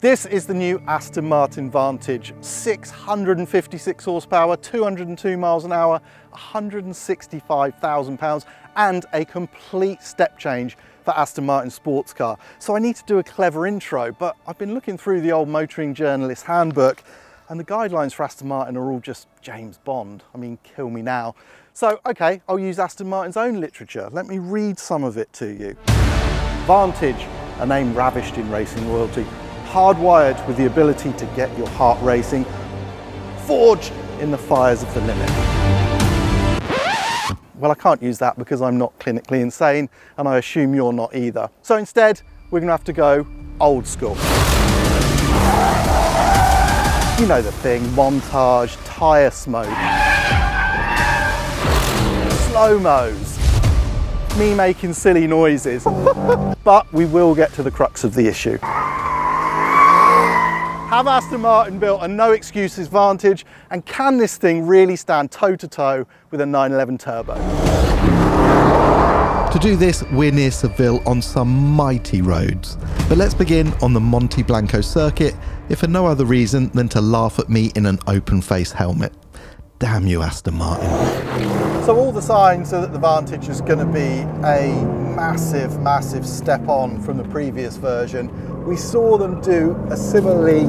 This is the new Aston Martin Vantage, 656 horsepower, 202 miles an hour, 165,000 pounds, and a complete step change for Aston Martin sports car. So I need to do a clever intro, but I've been looking through the old motoring journalist handbook and the guidelines for Aston Martin are all just James Bond. I mean, kill me now. So, okay, I'll use Aston Martin's own literature. Let me read some of it to you. Vantage, a name ravished in racing royalty, hardwired with the ability to get your heart racing, forged in the fires of the limit. Well, I can't use that because I'm not clinically insane and I assume you're not either. So instead, we're gonna have to go old school. You know the thing, montage, tyre smoke, slow-mos, me making silly noises. but we will get to the crux of the issue. Have Aston Martin built a no excuses Vantage and can this thing really stand toe to toe with a 911 turbo? To do this, we're near Seville on some mighty roads. But let's begin on the Monte Blanco circuit, if for no other reason than to laugh at me in an open face helmet. Damn you, Aston Martin. So all the signs are that the Vantage is going to be a massive, massive step on from the previous version we saw them do a similarly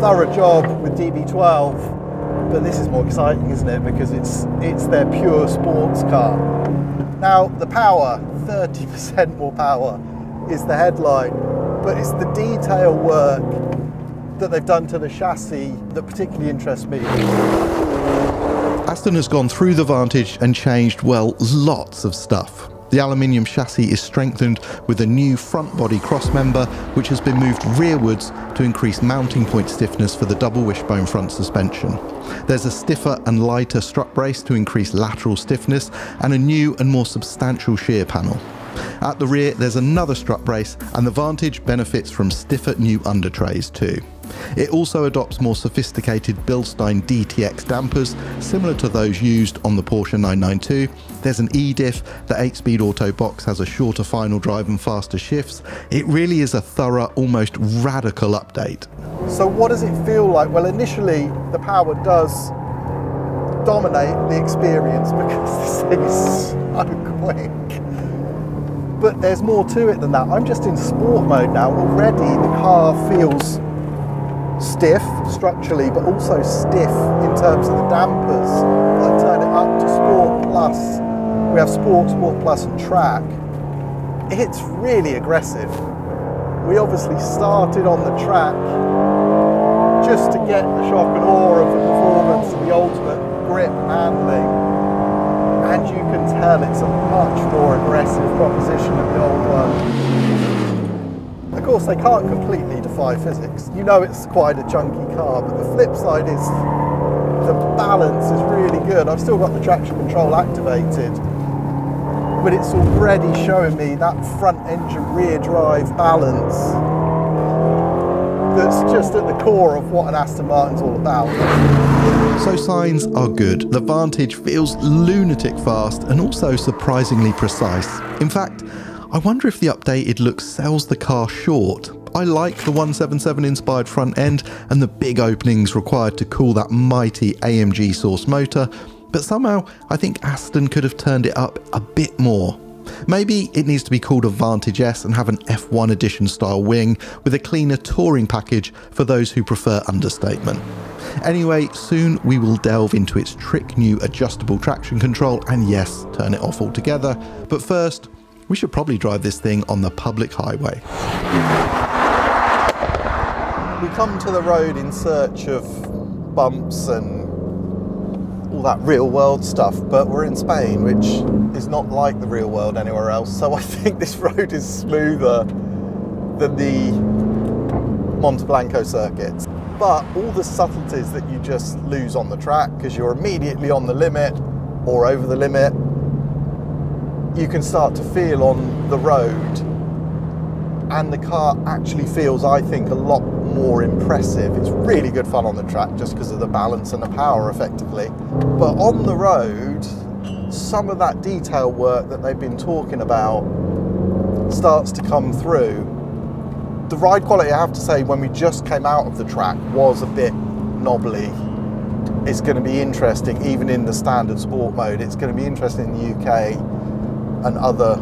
thorough job with DB12, but this is more exciting, isn't it? Because it's it's their pure sports car. Now the power, 30% more power, is the headline, but it's the detail work that they've done to the chassis that particularly interests me. Aston has gone through the Vantage and changed, well, lots of stuff. The aluminium chassis is strengthened with a new front body crossmember which has been moved rearwards to increase mounting point stiffness for the double wishbone front suspension. There's a stiffer and lighter strut brace to increase lateral stiffness and a new and more substantial shear panel. At the rear there's another strut brace and the Vantage benefits from stiffer new under trays too. It also adopts more sophisticated Bilstein DTX dampers, similar to those used on the Porsche 992. There's an E-diff, the 8-speed auto box has a shorter final drive and faster shifts. It really is a thorough, almost radical update. So what does it feel like? Well, initially the power does dominate the experience because this thing is so quick. But there's more to it than that. I'm just in sport mode now. Already the car feels stiff structurally, but also stiff in terms of the dampers. I turn it up to Sport Plus. We have Sport, Sport Plus and Track. It's really aggressive. We obviously started on the track just to get the shock and awe of the performance and the ultimate grip handling. And you can tell it's a much more aggressive proposition than the old one. Of course, they can't completely defy physics. You know it's quite a chunky car, but the flip side is the balance is really good. I've still got the traction control activated, but it's already showing me that front engine rear drive balance that's just at the core of what an Aston Martin's all about. So signs are good. The Vantage feels lunatic fast and also surprisingly precise. In fact, I wonder if the updated look sells the car short. I like the One-77 inspired front end and the big openings required to cool that mighty AMG source motor, but somehow I think Aston could have turned it up a bit more. Maybe it needs to be called a Vantage S and have an F1 edition style wing with a cleaner touring package for those who prefer understatement. Anyway, soon we will delve into its trick new adjustable traction control and yes, turn it off altogether. But first, we should probably drive this thing on the public highway. We come to the road in search of bumps and all that real world stuff, but we're in Spain, which is not like the real world anywhere else. So I think this road is smoother than the Monte Blanco circuits. But all the subtleties that you just lose on the track because you're immediately on the limit or over the limit you can start to feel on the road and the car actually feels I think a lot more impressive it's really good fun on the track just because of the balance and the power effectively but on the road some of that detail work that they've been talking about starts to come through the ride quality, I have to say, when we just came out of the track, was a bit knobbly. It's going to be interesting, even in the standard sport mode. It's going to be interesting in the UK and other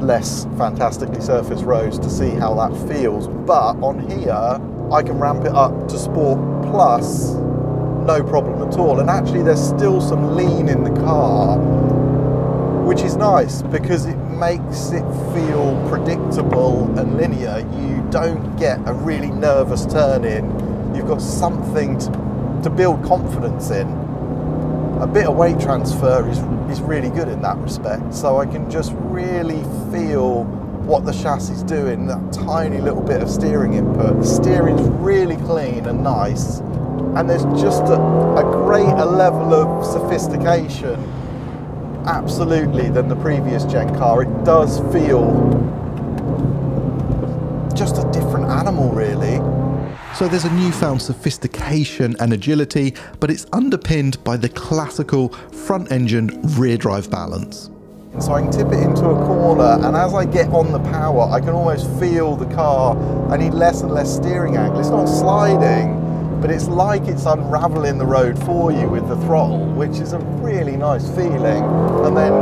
less fantastically surfaced roads to see how that feels. But on here, I can ramp it up to Sport Plus, no problem at all. And actually, there's still some lean in the car, which is nice because it makes it feel predictable and linear. You don't get a really nervous turn in. You've got something to, to build confidence in. A bit of weight transfer is, is really good in that respect. So I can just really feel what the chassis is doing, that tiny little bit of steering input. The steering's really clean and nice. And there's just a, a greater level of sophistication absolutely than the previous gen car. It does feel just a different animal, really. So there's a newfound sophistication and agility, but it's underpinned by the classical front engine rear drive balance. So I can tip it into a corner, and as I get on the power, I can almost feel the car. I need less and less steering angle. It's not sliding, but it's like it's unraveling the road for you with the throttle, which is a really nice feeling. And then,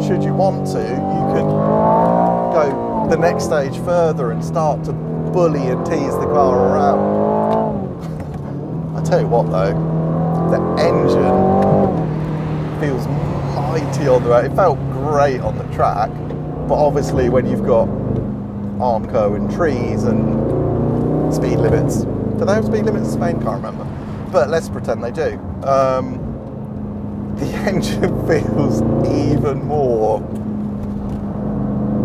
should you want to, you can go the next stage further and start to bully and tease the car around. I tell you what though, the engine feels mighty on the road. It felt great on the track, but obviously when you've got Armco and trees and speed limits, do they have speed limits in Spain? Can't remember. But let's pretend they do. Um, the engine feels even more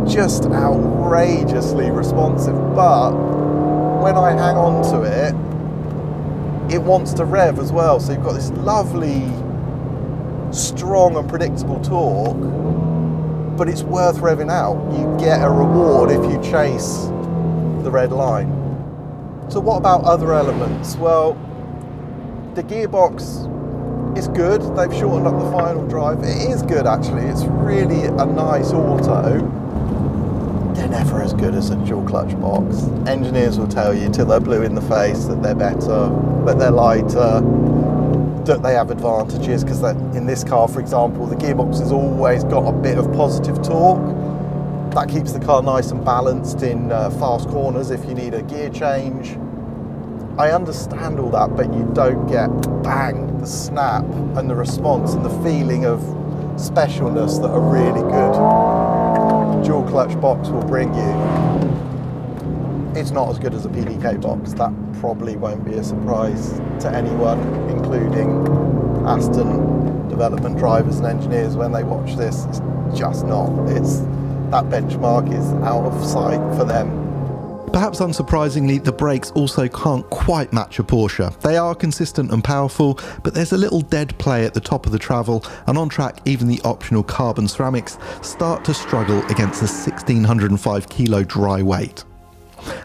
just outrageously responsive. But when I hang on to it, it wants to rev as well. So you've got this lovely, strong and predictable torque, but it's worth revving out. You get a reward if you chase the red line. So what about other elements? Well, the gearbox is good. They've shortened up the final drive. It is good actually. It's really a nice auto they're never as good as a dual clutch box. Engineers will tell you till they're blue in the face that they're better, that they're lighter, that they have advantages because in this car, for example, the gearbox has always got a bit of positive torque. That keeps the car nice and balanced in uh, fast corners if you need a gear change. I understand all that, but you don't get bang, the snap and the response and the feeling of specialness that are really good dual clutch box will bring you. It's not as good as a PDK box. That probably won't be a surprise to anyone, including Aston development drivers and engineers when they watch this. It's just not. It's that benchmark is out of sight for them. Perhaps unsurprisingly, the brakes also can't quite match a Porsche. They are consistent and powerful, but there's a little dead play at the top of the travel, and on track, even the optional carbon ceramics start to struggle against the 1605 kilo dry weight.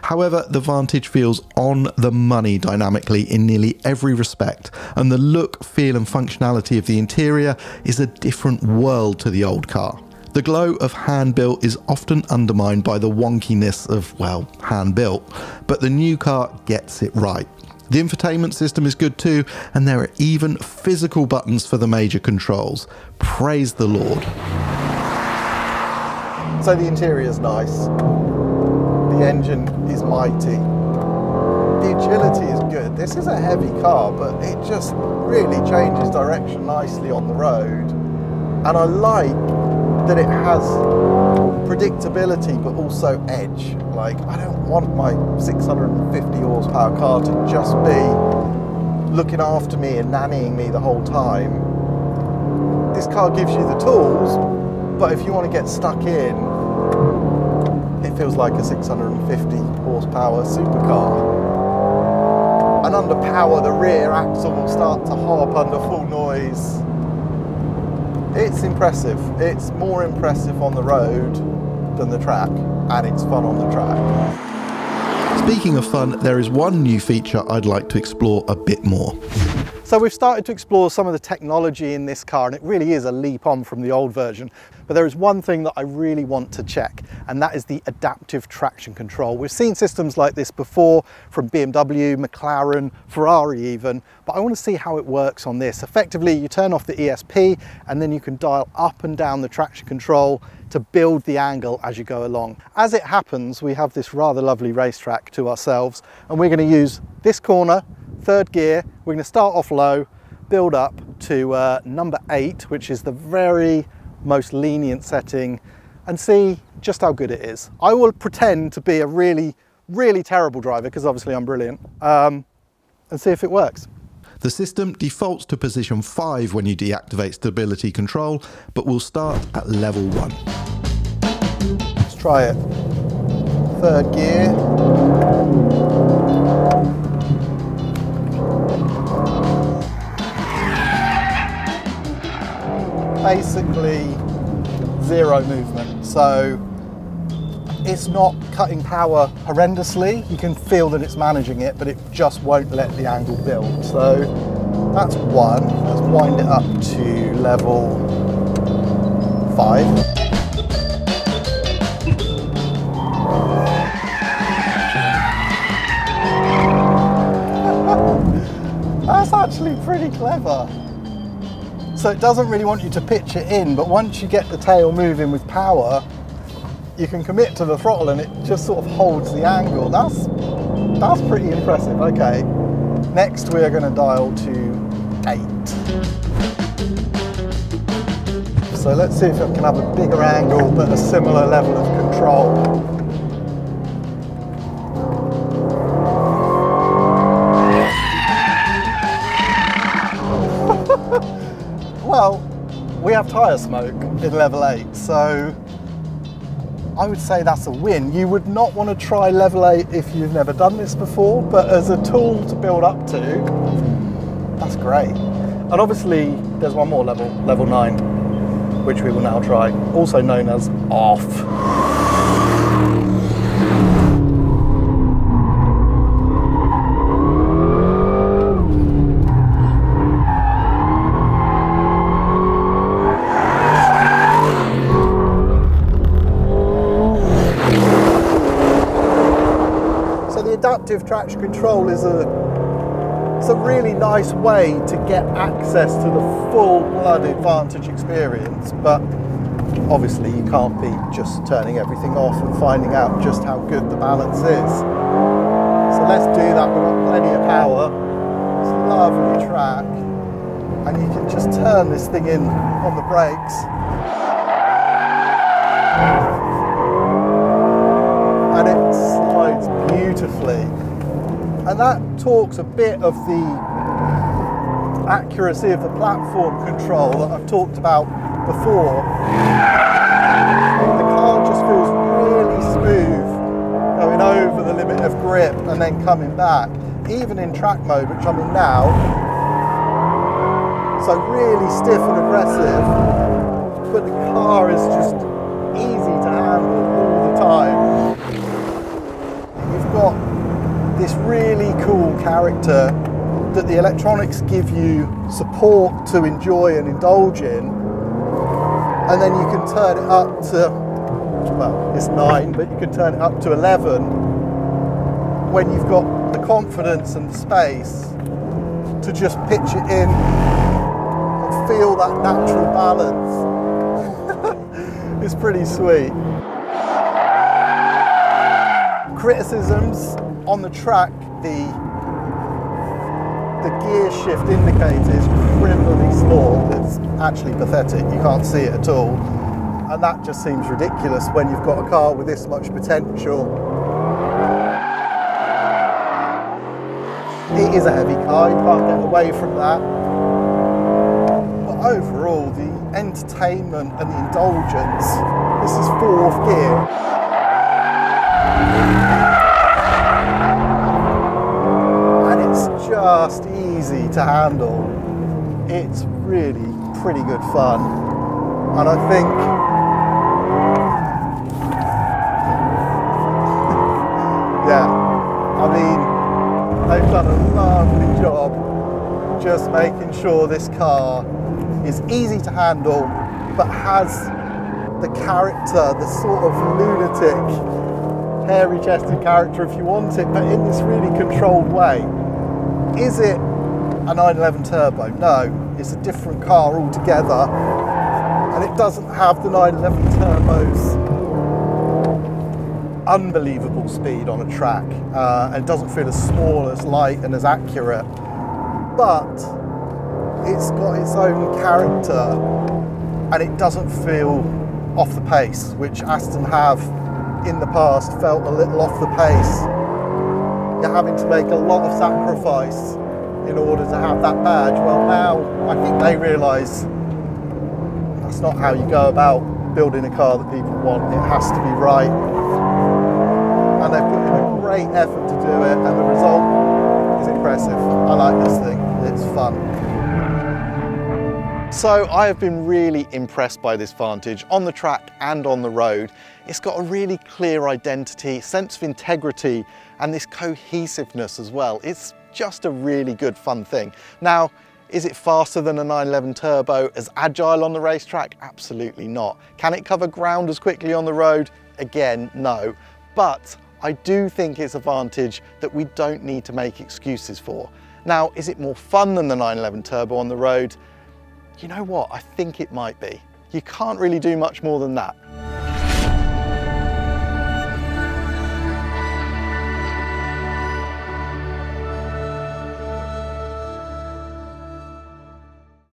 However, the Vantage feels on the money dynamically in nearly every respect, and the look, feel, and functionality of the interior is a different world to the old car. The glow of hand built is often undermined by the wonkiness of, well, hand built, but the new car gets it right. The infotainment system is good too, and there are even physical buttons for the major controls. Praise the Lord. So the interior is nice. The engine is mighty. The agility is good. This is a heavy car, but it just really changes direction nicely on the road. And I like that it has predictability but also edge. Like, I don't want my 650 horsepower car to just be looking after me and nannying me the whole time. This car gives you the tools, but if you want to get stuck in, it feels like a 650 horsepower supercar. And under power, the rear axle will start to hop under full noise it's impressive. It's more impressive on the road than the track, and it's fun on the track. Speaking of fun, there is one new feature I'd like to explore a bit more. So we've started to explore some of the technology in this car, and it really is a leap on from the old version. But there is one thing that I really want to check, and that is the adaptive traction control. We've seen systems like this before from BMW, McLaren, Ferrari even, but I want to see how it works on this. Effectively, you turn off the ESP and then you can dial up and down the traction control to build the angle as you go along. As it happens, we have this rather lovely racetrack to ourselves, and we're going to use this corner, third gear, we're going to start off low, build up to uh, number eight, which is the very most lenient setting, and see just how good it is. I will pretend to be a really, really terrible driver, because obviously I'm brilliant, um, and see if it works. The system defaults to position 5 when you deactivate stability control, but will start at level 1. Let's try it. Third gear. Basically zero movement. So it's not cutting power horrendously. You can feel that it's managing it, but it just won't let the angle build. So that's one. Let's wind it up to level five. That's actually pretty clever. So it doesn't really want you to pitch it in, but once you get the tail moving with power, you can commit to the throttle and it just sort of holds the angle. That's, that's pretty impressive. Okay, next we're going to dial to 8. So let's see if it can have a bigger angle but a similar level of control. well, we have tyre smoke in level 8, so I would say that's a win. You would not want to try level 8 if you've never done this before, but as a tool to build up to, that's great. And obviously there's one more level, level 9, which we will now try, also known as off. Adaptive traction control is a it's a really nice way to get access to the full-blooded Vantage experience, but obviously you can't be just turning everything off and finding out just how good the balance is. So let's do that, we've got plenty of power, it's a lovely track, and you can just turn this thing in on the brakes. And it slides beautifully and that talks a bit of the accuracy of the platform control that I've talked about before. The car just feels really smooth going over the limit of grip and then coming back, even in track mode, which I'm in now. So really stiff and aggressive, but the car is just easy to handle all the time. You've got this really cool character that the electronics give you support to enjoy and indulge in. And then you can turn it up to, well, it's nine, but you can turn it up to 11 when you've got the confidence and the space to just pitch it in and feel that natural balance. it's pretty sweet. Criticisms on the track, the the gear shift indicator is criminally small. It's actually pathetic. You can't see it at all. And that just seems ridiculous when you've got a car with this much potential. It is a heavy car, you can't get away from that. But overall, the entertainment and the indulgence, this is fourth gear. Just easy to handle. It's really pretty good fun. And I think yeah, I mean, they've done a lovely job just making sure this car is easy to handle, but has the character, the sort of lunatic, hairy chested character if you want it, but in this really controlled way. Is it a 911 Turbo? No, it's a different car altogether, and it doesn't have the 911 Turbo's unbelievable speed on a track uh, and doesn't feel as small, as light, and as accurate. But it's got its own character and it doesn't feel off the pace, which Aston have in the past felt a little off the pace. You're having to make a lot of sacrifice in order to have that badge. Well, now I think they realise that's not how you go about building a car that people want. It has to be right. And they've put in a great effort to do it, and the result is impressive. I like this thing, it's fun. So I have been really impressed by this Vantage on the track and on the road. It's got a really clear identity, sense of integrity, and this cohesiveness as well. It's just a really good fun thing. Now, is it faster than a 911 Turbo, as agile on the racetrack? Absolutely not. Can it cover ground as quickly on the road? Again, no. But I do think it's a Vantage that we don't need to make excuses for. Now, is it more fun than the 911 Turbo on the road? You know what, I think it might be. You can't really do much more than that.